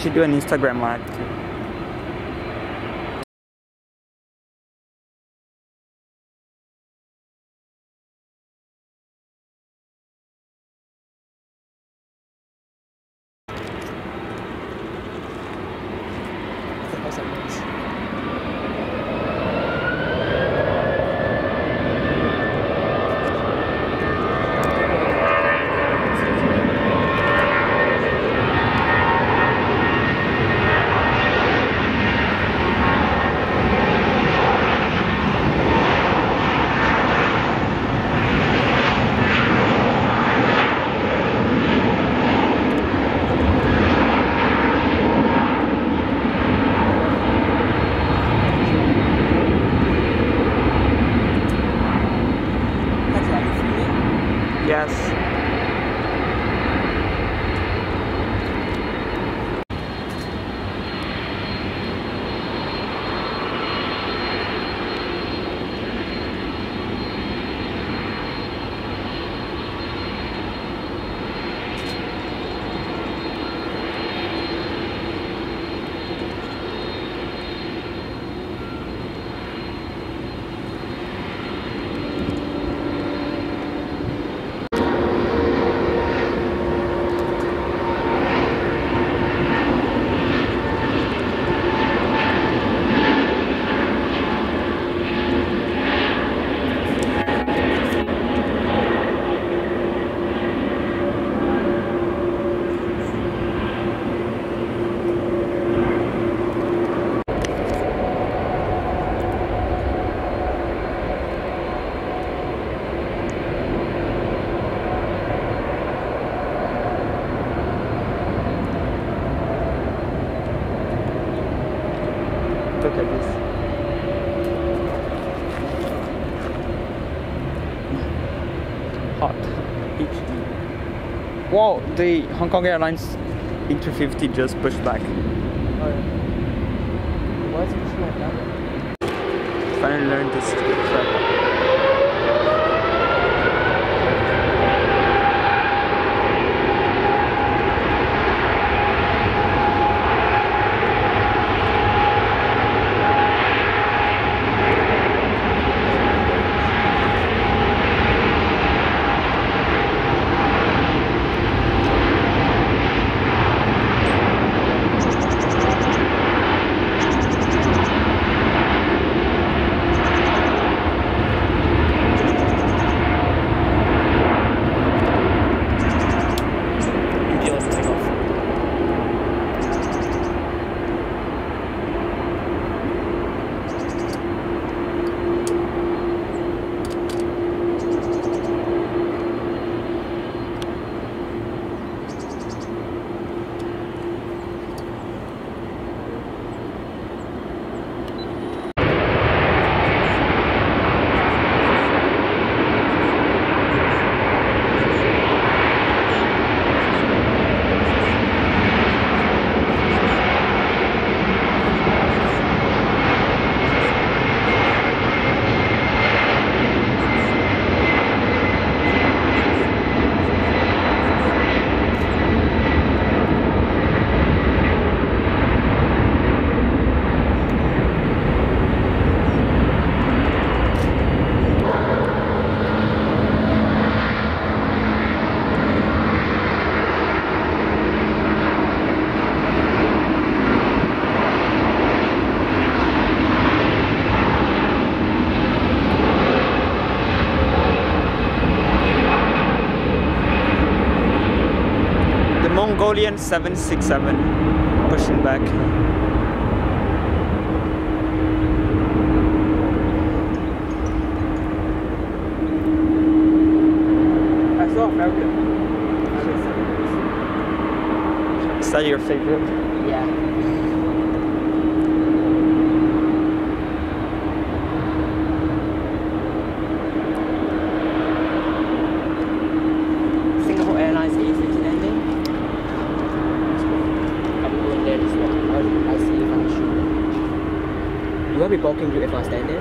Should do an Instagram live Wow, the Hong Kong Airlines A350 just pushed back. Oh, Why is it like that? Finally learned this Mongolian 767 pushing back. I saw Falcon. Is that your favorite? Yeah. tunjuk dia pasal standard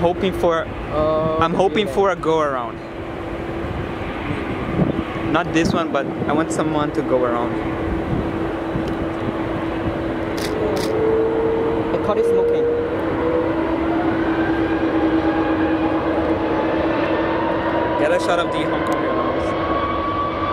hoping for Uh, I'm hoping for a go around. Not this one, but I want someone to go around. I caught it smoking. Get a shot of the Hong Kong Airlines.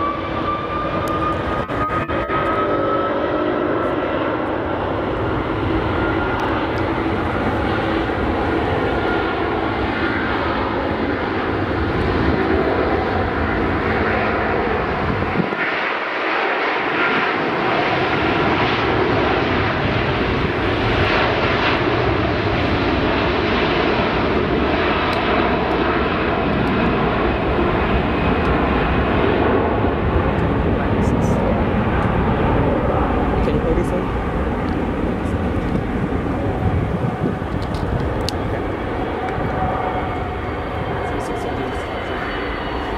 Can you hold this one? Okay. So, so, so this-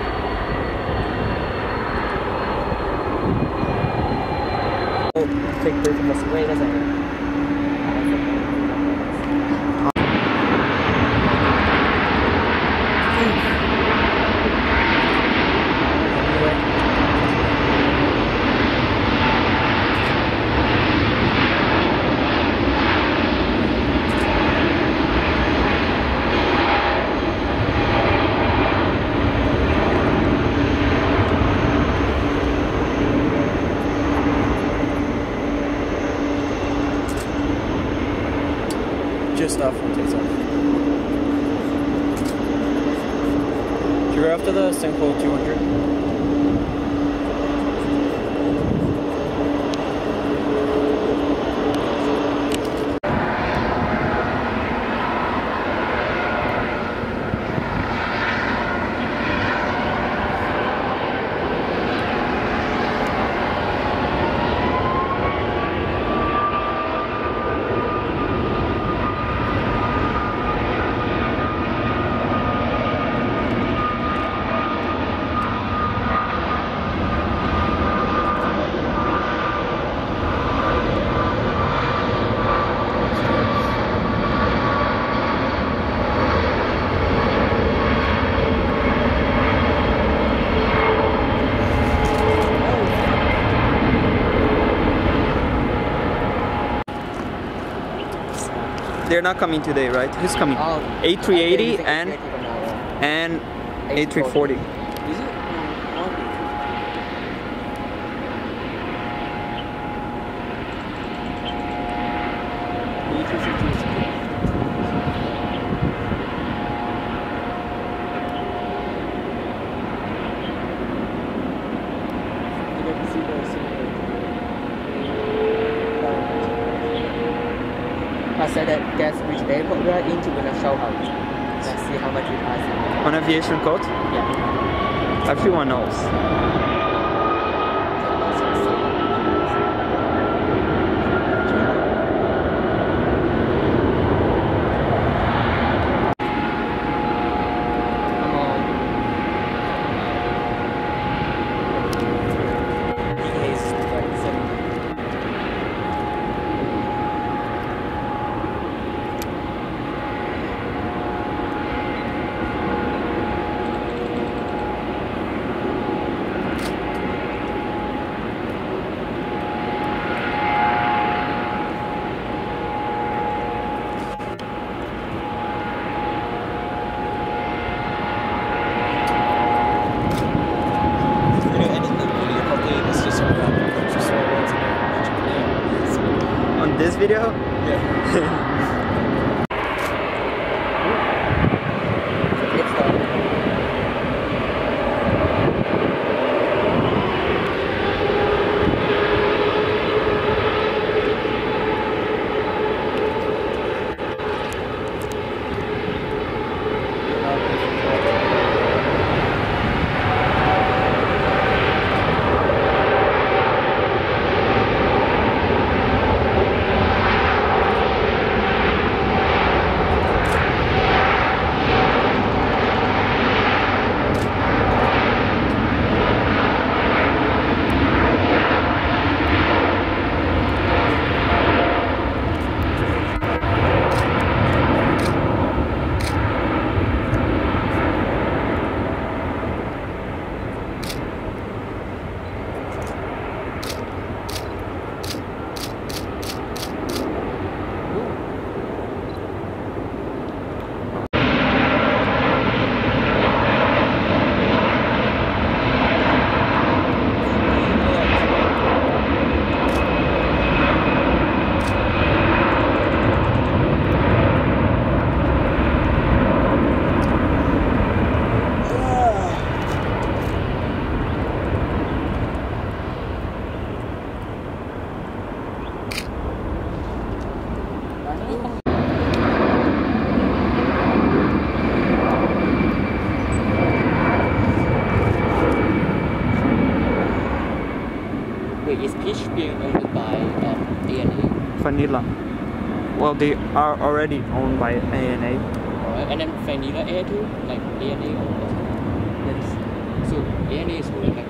Oh, take break from the spray, that's it. Just Should we go after the Senko 200? They're not coming today, right? Who's coming? Oh, A380 and using A380 for now. and A340. Is it? No, no. A350 is good. You get to see the simulator. I said that guess which airport we are in to a show out. Let's see how much it has. On AviationCult? Yeah. Everyone knows. vanilla. Well, they are already owned by ANA. Uh, and then vanilla air too, like ANA. Yes. So ANA is owned like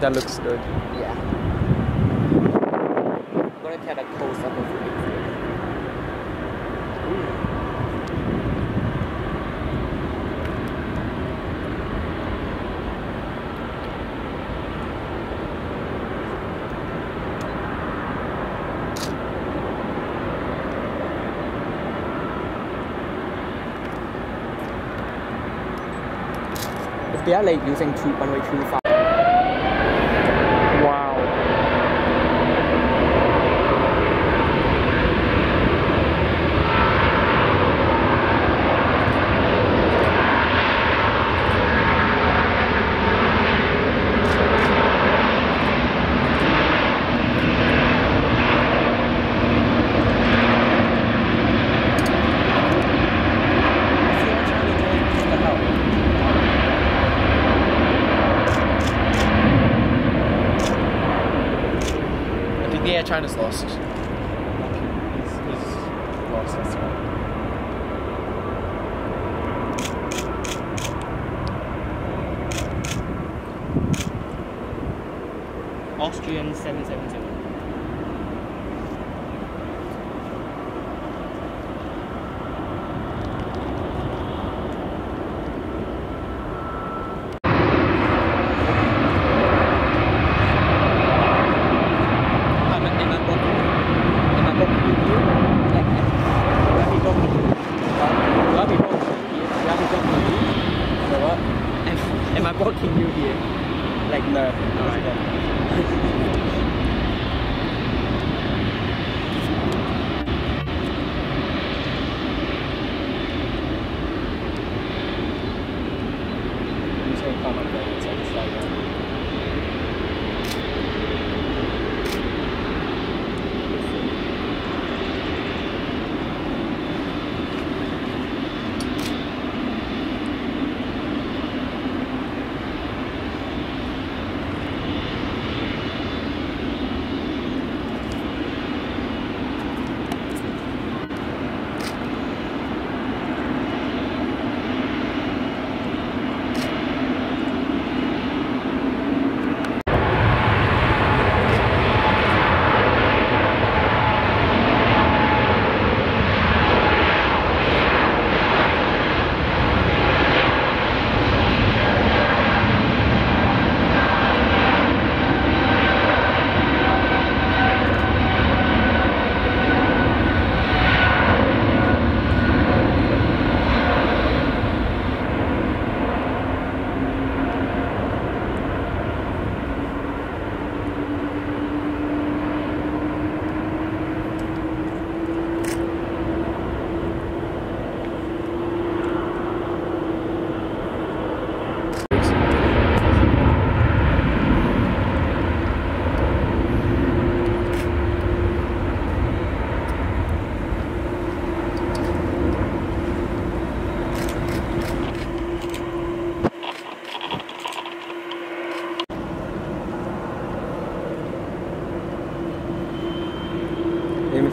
That looks good. Yeah. I'm gonna take a close up of it. they are like using 2.25 Austrian 777.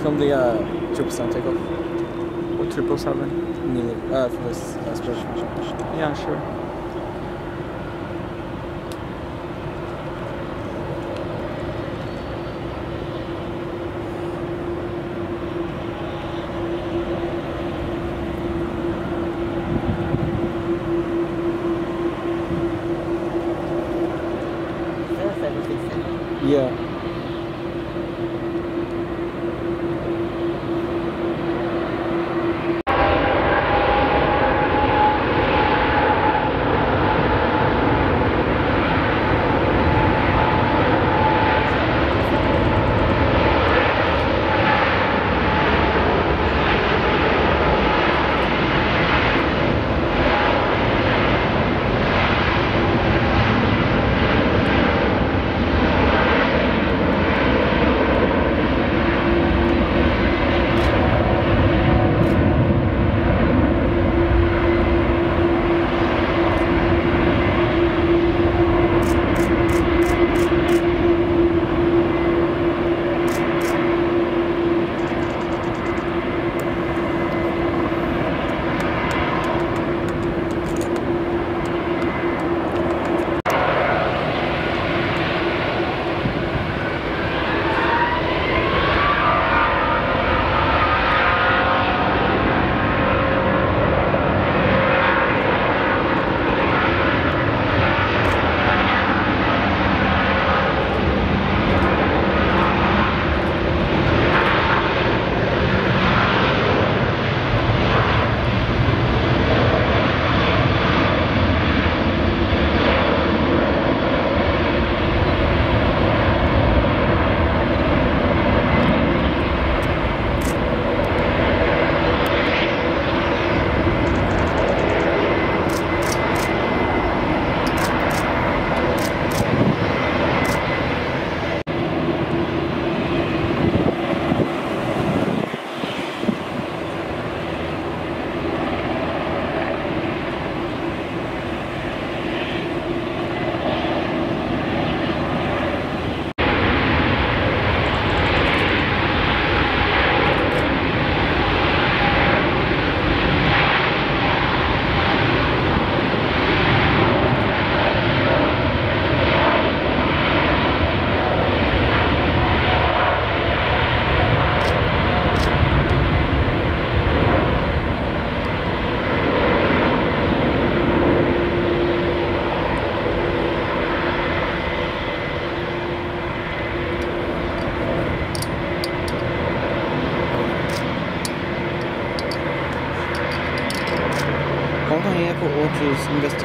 Film the uh, triple seven takeoff. What triple seven? Uh, for this uh, special. Yeah, sure.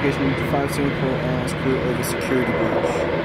Investigation into five Singapore Airlines crew over security breach.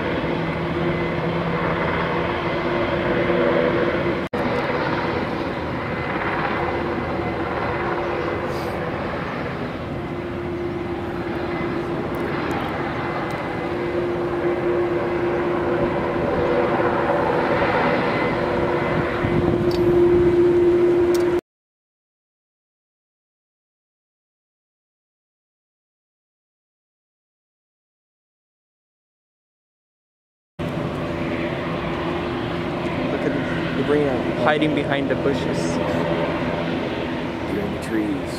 Look at them. They're bringing out uh, Hiding behind the bushes. behind the trees.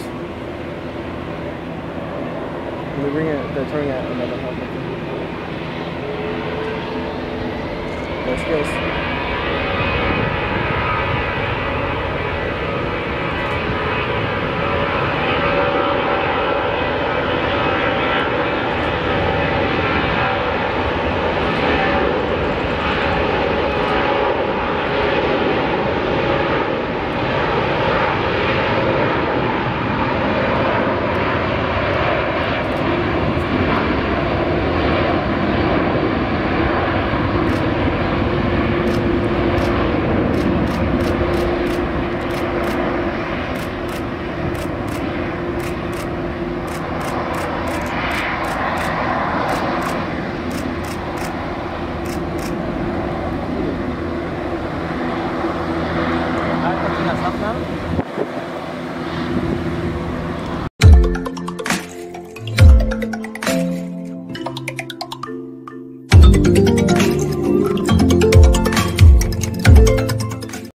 They're bringing they're turning out another helicopter. Let's go.